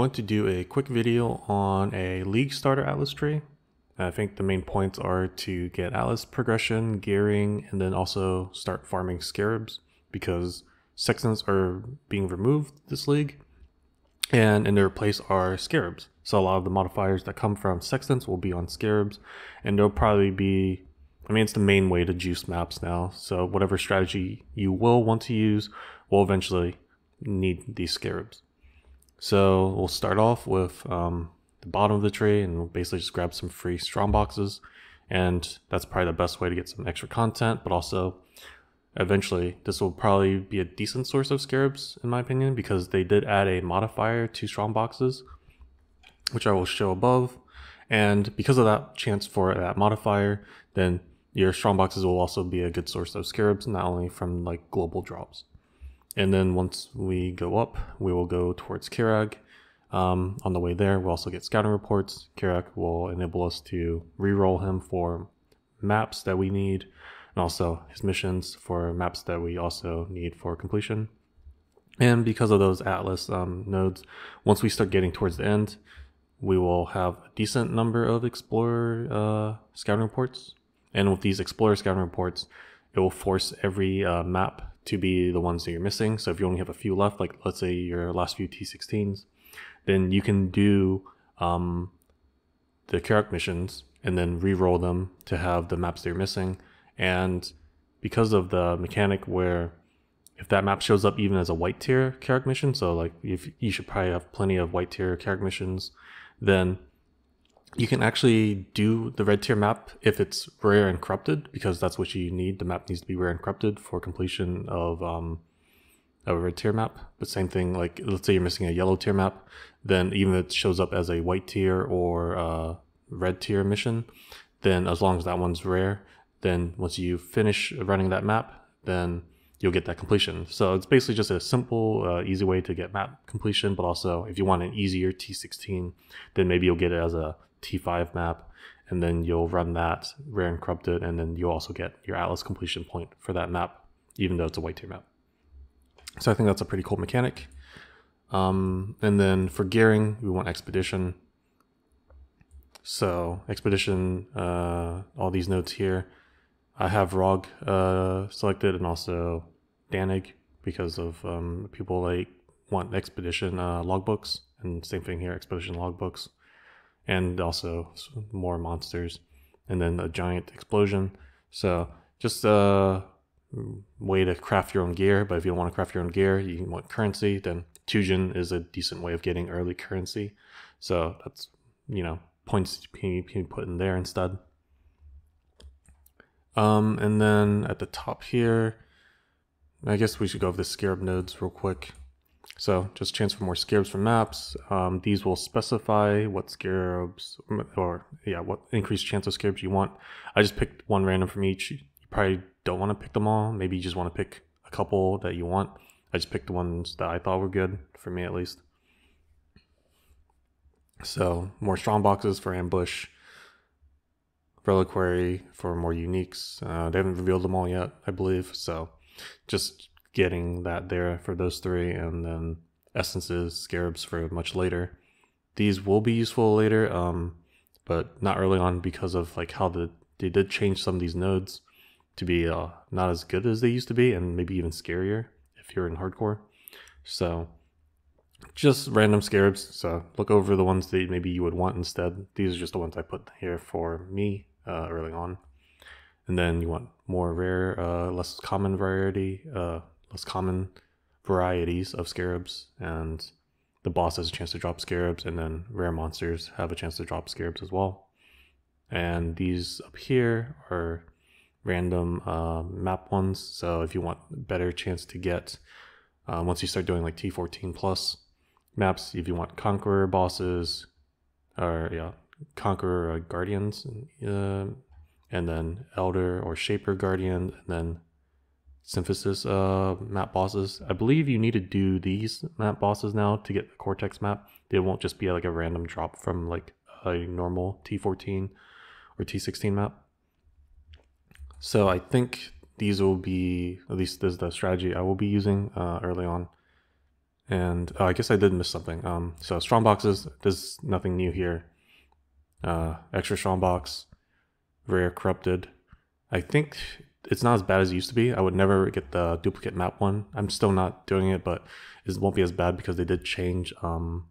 want to do a quick video on a League Starter Atlas tree. I think the main points are to get Atlas progression, gearing, and then also start farming Scarabs because Sextants are being removed this league and in their place are Scarabs. So a lot of the modifiers that come from Sextants will be on Scarabs and they'll probably be, I mean, it's the main way to juice maps now. So whatever strategy you will want to use will eventually need these Scarabs. So we'll start off with um, the bottom of the tree and we'll basically just grab some free strong boxes. And that's probably the best way to get some extra content, but also eventually this will probably be a decent source of scarabs in my opinion because they did add a modifier to strong boxes which I will show above and because of that chance for that modifier then your strong boxes will also be a good source of scarabs not only from like global drops and then once we go up, we will go towards Kirac. Um, on the way there, we'll also get scouting reports. Kirac will enable us to reroll him for maps that we need, and also his missions for maps that we also need for completion. And because of those Atlas um, nodes, once we start getting towards the end, we will have a decent number of Explorer uh, scouting reports. And with these Explorer scouting reports, it will force every uh, map to be the ones that you're missing. So if you only have a few left, like let's say your last few T16s, then you can do um, the Kirac missions and then re-roll them to have the maps that you're missing. And because of the mechanic where if that map shows up even as a white tier Kirac mission, so like if you should probably have plenty of white tier Kirac missions, then you can actually do the red tier map if it's rare and corrupted because that's what you need. The map needs to be rare and corrupted for completion of um, a red tier map. But same thing, like let's say you're missing a yellow tier map, then even if it shows up as a white tier or red tier mission, then as long as that one's rare, then once you finish running that map, then you'll get that completion. So it's basically just a simple, uh, easy way to get map completion, but also if you want an easier T16, then maybe you'll get it as a T5 map, and then you'll run that rare and corrupted, and then you'll also get your Atlas completion point for that map, even though it's a white tier map. So I think that's a pretty cool mechanic. Um, and then for gearing, we want Expedition. So Expedition, uh, all these nodes here. I have ROG uh, selected and also Dannig because of um, people like want Expedition uh, logbooks and same thing here, Expedition logbooks and also more monsters, and then a giant explosion. So just a way to craft your own gear. But if you don't want to craft your own gear, you want currency, then Tujen is a decent way of getting early currency. So that's you know points you put in there instead. Um, and then at the top here, I guess we should go over the scarab nodes real quick. So just chance for more scarabs from maps. Um, these will specify what scarabs, or yeah, what increased chance of scarabs you want. I just picked one random from each. You probably don't want to pick them all. Maybe you just want to pick a couple that you want. I just picked the ones that I thought were good, for me at least. So more strong boxes for ambush. Reliquary for more uniques. Uh, they haven't revealed them all yet, I believe. So just getting that there for those three, and then essences, scarabs for much later. These will be useful later, um, but not early on because of like how the they did change some of these nodes to be uh, not as good as they used to be, and maybe even scarier if you're in hardcore. So just random scarabs. So look over the ones that maybe you would want instead. These are just the ones I put here for me uh, early on. And then you want more rare, uh, less common variety, uh, less common varieties of scarabs, and the boss has a chance to drop scarabs, and then rare monsters have a chance to drop scarabs as well. And these up here are random uh, map ones. So if you want better chance to get, uh, once you start doing like T14 plus maps, if you want Conqueror bosses, or yeah, Conqueror uh, Guardians, uh, and then Elder or Shaper Guardian, and then synthesis uh, map bosses. I believe you need to do these map bosses now to get the Cortex map. They won't just be like a random drop from like a normal T14 or T16 map. So I think these will be, at least this is the strategy I will be using uh, early on. And oh, I guess I did miss something. Um, so strong boxes, there's nothing new here. Uh, extra strong box, rare corrupted. I think it's not as bad as it used to be. I would never get the duplicate map one. I'm still not doing it, but it won't be as bad because they did change um,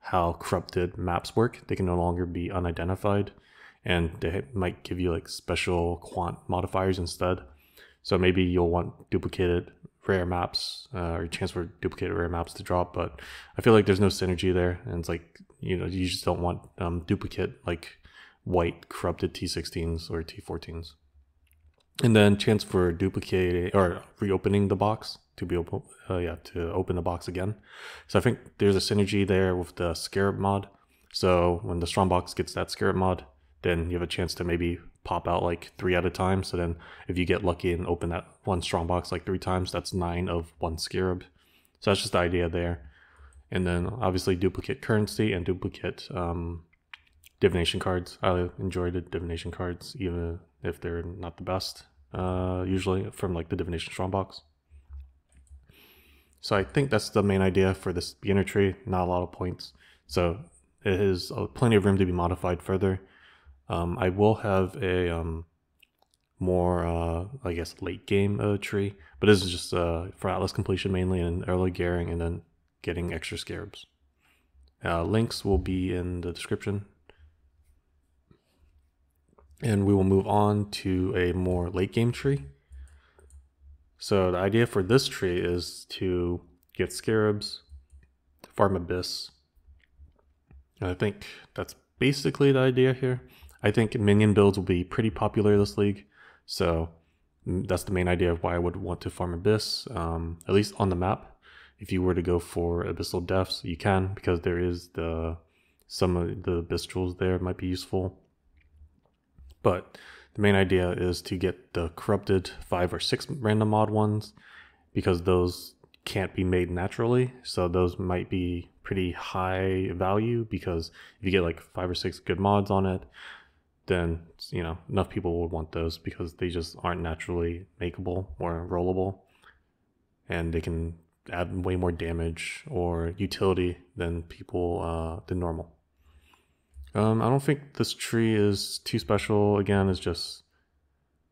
how corrupted maps work. They can no longer be unidentified, and they might give you like special quant modifiers instead. So maybe you'll want duplicated rare maps uh, or chance for duplicated rare maps to drop, but I feel like there's no synergy there, and it's like you know you just don't want um, duplicate like white corrupted T16s or T14s. And then chance for duplicating or reopening the box to be open, uh, yeah, to open the box again. So I think there's a synergy there with the Scarab mod. So when the strong box gets that Scarab mod, then you have a chance to maybe pop out like three at a time. So then if you get lucky and open that one strong box like three times, that's nine of one Scarab. So that's just the idea there. And then obviously duplicate currency and duplicate um, divination cards. I enjoy the divination cards, even if they're not the best, uh, usually from like the divination strong box. So I think that's the main idea for this beginner tree, not a lot of points. So it has uh, plenty of room to be modified further. Um, I will have a um, more, uh, I guess, late game uh, tree, but this is just uh, for Atlas completion mainly and early gearing and then getting extra scarabs. Uh, links will be in the description and we will move on to a more late game tree. So the idea for this tree is to get scarabs, farm abyss. And I think that's basically the idea here. I think minion builds will be pretty popular this league. So mm, that's the main idea of why I would want to farm abyss, um, at least on the map. If you were to go for abyssal depths, you can because there is the some of the abyss there might be useful. But the main idea is to get the corrupted five or six random mod ones because those can't be made naturally. So those might be pretty high value because if you get like five or six good mods on it, then you know enough people would want those because they just aren't naturally makeable or rollable, and they can add way more damage or utility than people uh, than normal. Um, I don't think this tree is too special. Again, it's just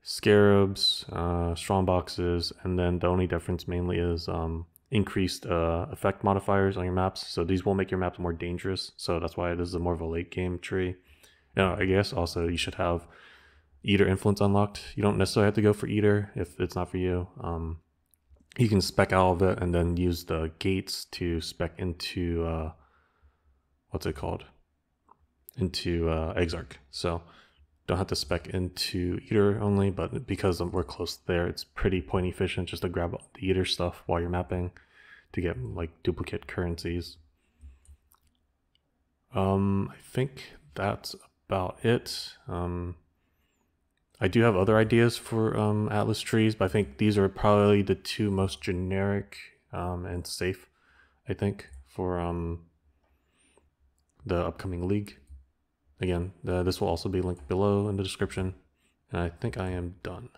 scarabs, uh, strong boxes, and then the only difference mainly is um, increased uh, effect modifiers on your maps. So these will make your maps more dangerous. So that's why this is more of a late game tree. Know, I guess also you should have Eater influence unlocked. You don't necessarily have to go for Eater if it's not for you. Um, you can spec out of it and then use the gates to spec into uh, what's it called? Into uh, Exarch. So don't have to spec into Eater only, but because we're close there, it's pretty point efficient just to grab the Eater stuff while you're mapping to get like duplicate currencies. Um, I think that's about it. Um, I do have other ideas for um, Atlas trees, but I think these are probably the two most generic um, and safe, I think, for um, the upcoming league. Again, uh, this will also be linked below in the description. And I think I am done.